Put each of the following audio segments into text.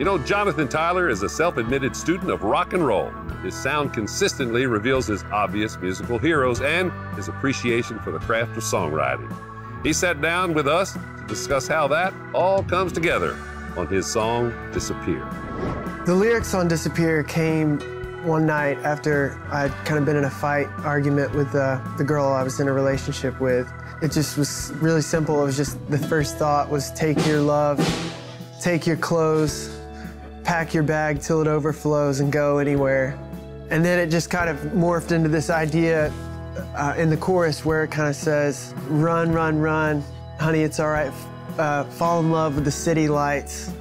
You know, Jonathan Tyler is a self admitted student of rock and roll. His sound consistently reveals his obvious musical heroes and his appreciation for the craft of songwriting. He sat down with us to discuss how that all comes together on his song Disappear. The lyrics on Disappear came one night after I'd kind of been in a fight argument with uh, the girl I was in a relationship with. It just was really simple. It was just the first thought was take your love, take your clothes, pack your bag till it overflows and go anywhere. And then it just kind of morphed into this idea uh, in the chorus where it kind of says, run, run, run, honey, it's all right. Uh, fall in love with the city lights.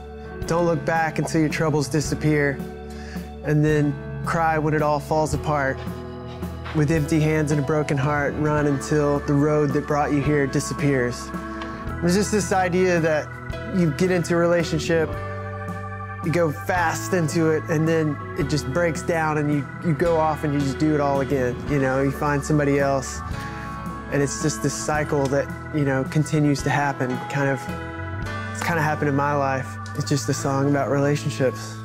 Don't look back until your troubles disappear. And then cry when it all falls apart. With empty hands and a broken heart, run until the road that brought you here disappears. There's just this idea that you get into a relationship you go fast into it and then it just breaks down and you, you go off and you just do it all again. You know, you find somebody else and it's just this cycle that, you know, continues to happen. Kind of, it's kind of happened in my life. It's just a song about relationships.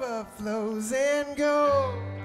river flows and goes.